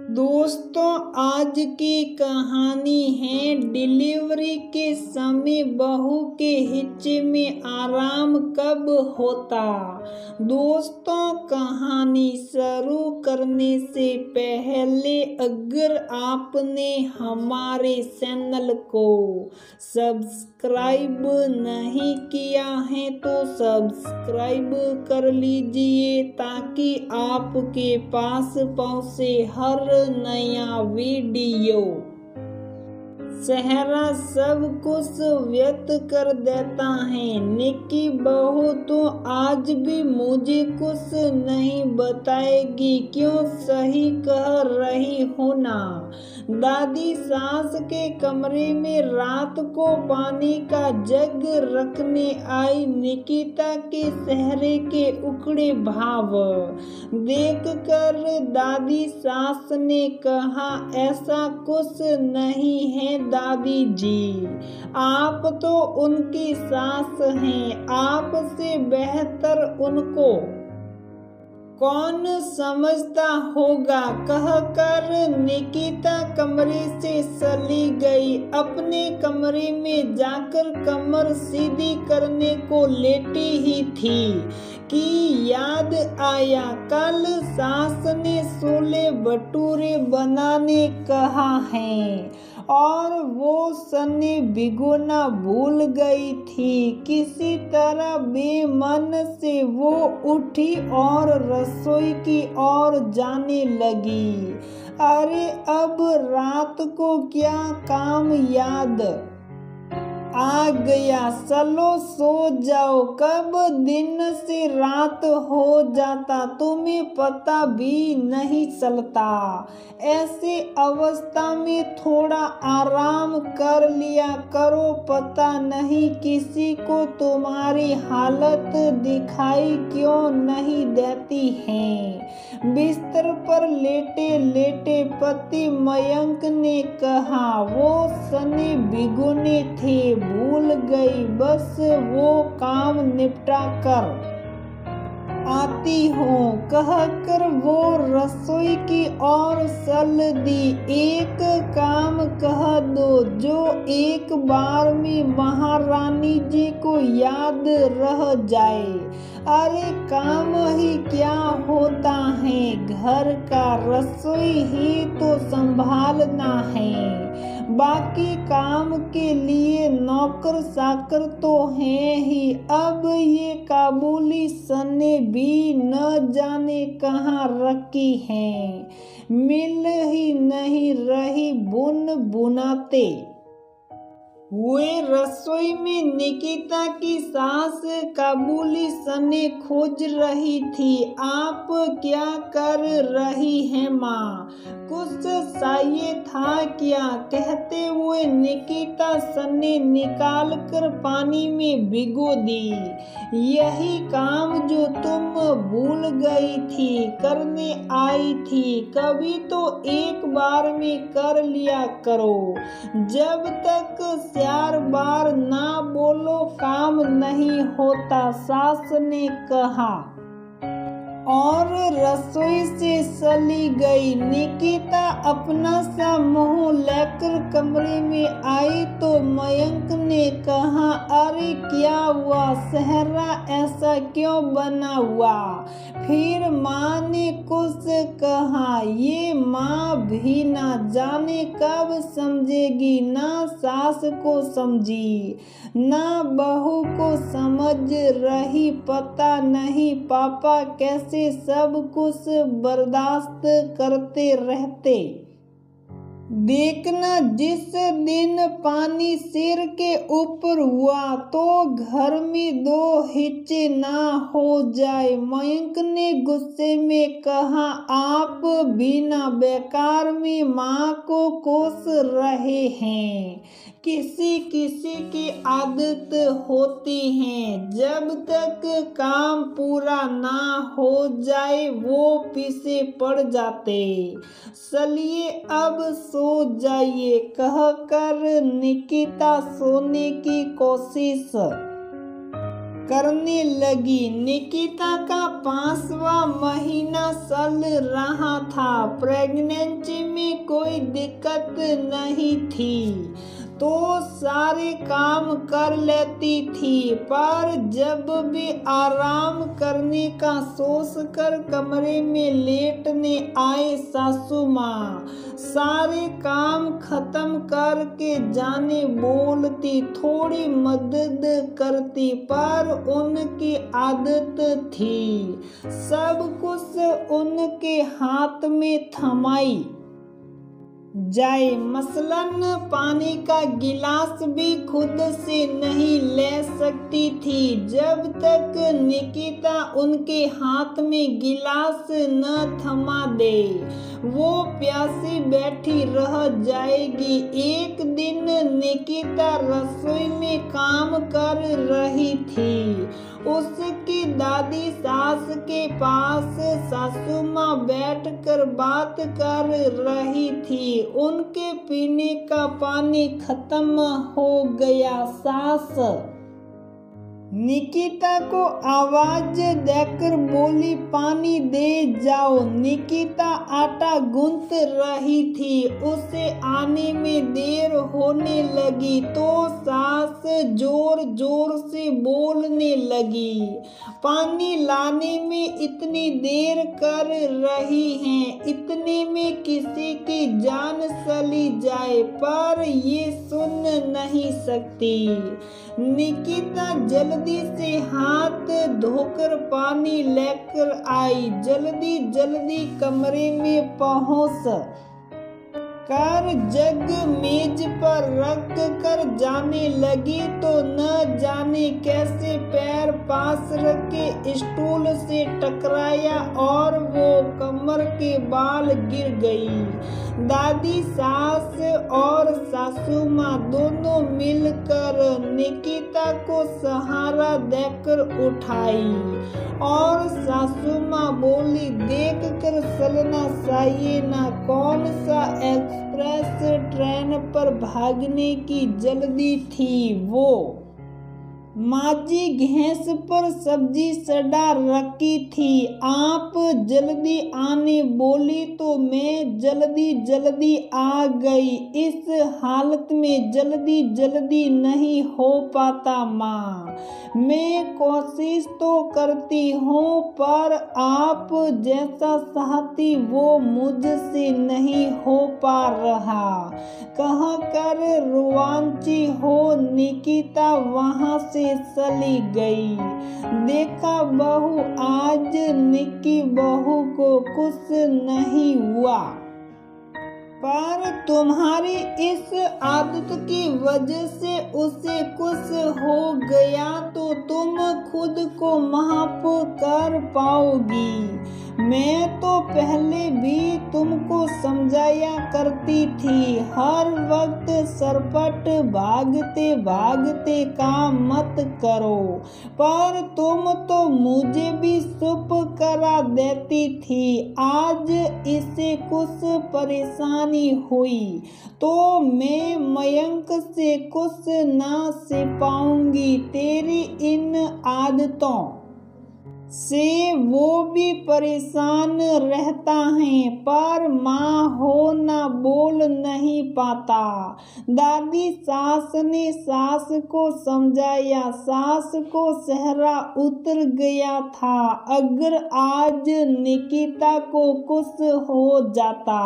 दोस्तों, आज की कहानी है डिलीवरी के समय बहू के हिच्चे में आराम कब होता? दोस्तों, कहानी शुरू करने से पहले अगर आपने हमारे चैनल को सब्सक्राइब नहीं किया है तो सब्सक्राइब कर लीजिए ताकि आपके पास पहुँचे हर नया वीडियो। सहरा सब कुछ व्यक्त कर देता है। निकी बहू तो आज भी मुझे कुछ नहीं बताएगी। क्यों सही कह रही हो ना? दादी सास के कमरे में रात को पानी का जग रखने आई निकिता के सहरे के उकड़े भाव। देखकर दादी सास ने कहा, ऐसा कुछ नहीं है दादी जी। आप तो उनकी सास हैं। आपसे बेहतर उनको कौन समझता होगा? कहकर निकिता कमरे से चली गई। अपने कमरे में जाकर कमर सीधी करने को लेटी ही थी। कि याद आया, कल सास ने सोले भटूरे बनाने कहा है। और वो सने बिगुना भूल गई थी। किसी तरह बेमन से वो उठी और रसोई की ओर जाने लगी। अरे अब रात को क्या काम याद? आ गया। चलो सो जाओ, कब दिन से रात हो जाता? तुम्हें पता भी नहीं चलता। ऐसे अवस्था में थोड़ा आराम कर लिया करो। पता नहीं किसी को तुम्हारी हालत दिखाई क्यों नहीं देती है। बिस्तर पर लेटे लेटे पति मयंक ने कहा, वो सनी बिगुने थे, भूल गई, बस वो काम निपटा कर। आती हूँ। कहकर वो रसोई की ओर सल दी एक काम कह दो, जो एक बार में महारानी जी को याद रह जाए। अरे, काम ही क्या होता है? घर का रसोई ही तो संभालना है। बाकी काम के लिए नौकर साकर तो हैं ही। अब ये काबुली सने भी न जाने कहाँ रखी हैं। मिल ही नहीं रही बुन बुनाते हुए रसोई में निकिता की सास काबुली सने खोज रही थी। आप क्या कर रही हैं माँ? कुछ चाहिए था क्या? कहते हुए निकिता सने निकाल कर पानी में भिगो दी। यही काम जो तुम भूल गई थी, करने आई थी। कभी तो एक बार में कर लिया करो। जब तक चार बार ना बोलो, काम नहीं होता, सास ने कहा। और रसोई से चली गई। निकिता अपना सा मुँह लेकर कमरे में आई तो मयंक ने कहा, अरे क्या हुआ? सहरा ऐसा क्यों बना हुआ? फिर माँ ने कुछ कहा, ये माँ भी ना जाने कब समझेगी, ना सास को समझी, ना बहू को समझ रही, पता नहीं पापा कैसे से सब कुछ बर्दाश्त करते रहते। देखना जिस दिन पानी सिर के ऊपर हुआ तो घर में दो हिच्चे ना हो जाए। मयंक ने गुस्से में कहा, आप बिना बेकार में माँ को कोस रहे हैं। किसी किसी की आदत होती है। जब तक काम पूरा ना हो जाए, वो पीछे पड़ जाते। चलिए अब सो जाइए कहकर निकिता सोने की कोशिश करने लगी। निकिता का पांचवा महीना चल रहा था। प्रेगनेंसी में कोई दिक्कत नहीं थी। तो सारे काम कर लेती थी, पर जब भी आराम करने का सोच कर कमरे में लेटने आए सासू माँ, सारे काम खत्म करके जाने बोलती, थोड़ी मदद करती, पर उनकी आदत थी। सब कुछ उनके हाथ में थमाई। जाए मसलन, पानी का गिलास भी खुद से नहीं ले सकती थी। जब तक निकिता उनके हाथ में गिलास न थमा दे, वो प्यासी बैठी रह जाएगी। एक दिन निकिता रसोई में काम कर रही थी। उसकी दादी सास के पास सासू माँ बैठ कर बात कर रही थी। उनके पीने का पानी खत्म हो गया, सास। निकिता को आवाज़ देकर बोली, पानी दे, जाओ। निकिता आटा गूंथ रही थी। उसे आने में देर होने लगी तो सास ज़ोर ज़ोर से बोलने लगी, पानी लाने में इतनी देर कर रही हैं, इतने में किसी की जान चली जाए, पर ये सुन नहीं सकती। निकिता जल्दी से हाथ धोकर पानी लेकर आई। जल्दी जल्दी कमरे में पहुँच। कर जग मेज पर रख कर जाने लगी तो न जाने कैसे पैर पास रखे, स्टूल से टकराया और वो कमर के बाल गिर गई। दादी, सास और सासू माँ दोनों मिलकर निकिता को सहारा देकर उठाई और सासू माँ बोली देख कर चलना चाहिए ना कौन सा एक्सप्रेस ट्रेन पर भागने की जल्दी थी वो? माजी घैस पर सब्ज़ी सड़ा रखी थी। आप जल्दी आने बोली तो मैं जल्दी जल्दी आ गई। इस हालत में जल्दी जल्दी नहीं हो पाता माँ। मैं कोशिश तो करती हूँ, पर आप जैसा चाहती वो मुझसे नहीं हो पा रहा। कह कर रोमांची हो, निकिता वहाँ से चली गई। देखा बहू, आज निकी बहू को कुछ नहीं हुआ। पर तुम्हारी इस आदत की वजह से उसे कुछ हो गया तो तुम खुद को माफ़ कर पाओगी। मैं तो पहले भी तुमको समझाया करती थी, हर वक्त सरपट भागते भागते काम मत करो। पर तुम तो मुझे भी सुप करा देती थी, आज इसे कुछ परेशानी हुई। तो मैं मयंक से कुछ ना से पाऊँगी तेरी इन आदतों। से वो भी परेशान रहता है, पर माँ हो ना बोल नहीं पाता। दादी सास ने सास को समझाया, सास को सहरा उतर गया था। अगर आज निकिता को कुछ हो जाता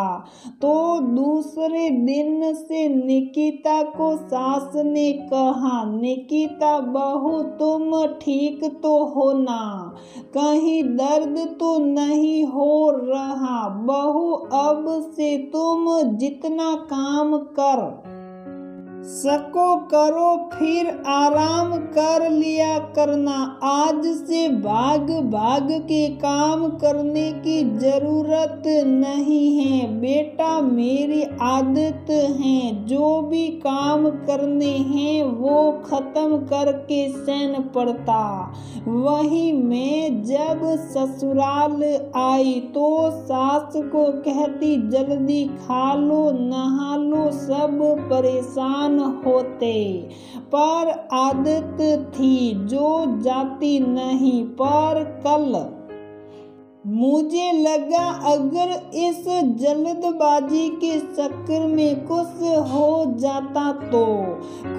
तो दूसरे दिन से निकिता को सास ने कहा, निकिता बहू, तुम ठीक तो हो ना? कहीं दर्द तो नहीं हो रहा। बहू अब से तुम जितना काम कर। सको करो, फिर आराम कर लिया करना। आज से भाग भाग के काम करने की ज़रूरत नहीं है। बेटा, मेरी आदत है। जो भी काम करने हैं, वो खत्म करके सहन पड़ता। वही मैं जब ससुराल आई तो सास को कहती, जल्दी खा लो, नहा लो, सब परेशान समान होते। पर आदत थी जो जाती नहीं पर कल मुझे लगा अगर इस जल्दबाजी के चक्कर में कुछ हो जाता तो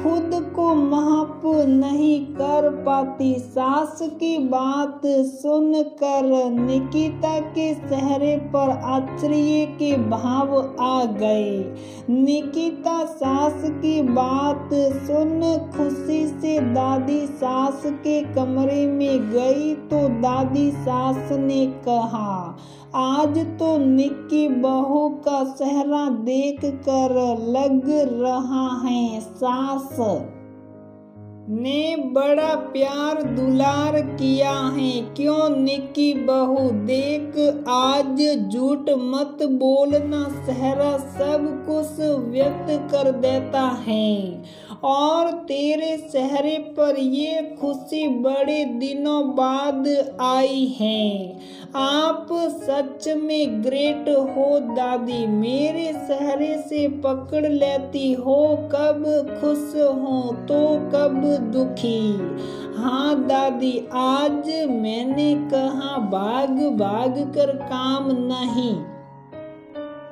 खुद को माफ़ नहीं कर पाती। सास की बात सुनकर निकिता के चेहरे पर आश्चर्य के भाव आ गए। निकिता, सास की बात सुन खुशी से दादी सास के कमरे में गई तो दादी सास ने कहा, आज तो निक्की बहू का चेहरा देख कर लग रहा है सास। ने बड़ा प्यार दुलार किया है, क्यों निक्की बहू देख आज झूठ मत बोलना, सहरा सब कुछ व्यक्त कर देता है। और तेरे चेहरे पर ये खुशी बड़े दिनों बाद आई है। आप सच में ग्रेट हो, दादी। मेरे चेहरे से पकड़ लेती हो, कब खुश हो तो कब दुखी। हाँ दादी, आज मैंने कहा भाग भाग कर काम नहीं।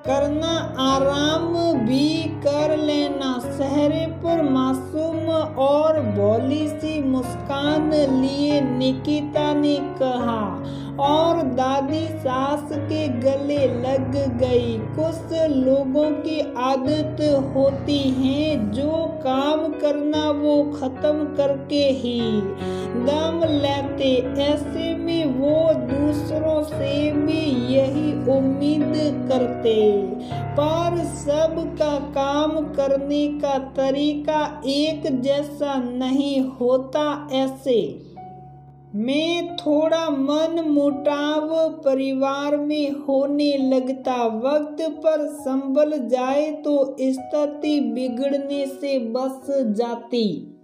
करना आराम भी कर लेना। सहरे पर मासूम और भोली सी मुस्कान लिए निकिता ने कहा। और दादी सास के गले लग गई। कुछ लोगों की आदत होती है, जो काम करना वो खत्म करके ही दम लेते। ऐसे में वो दूसरों से भी यही उम्मीद करते। पर सब का काम करने का तरीका एक जैसा नहीं होता ऐसे। में थोड़ा मन मुटाव परिवार में होने लगता वक्त पर संभल जाए तो स्थिति बिगड़ने से बस जाती।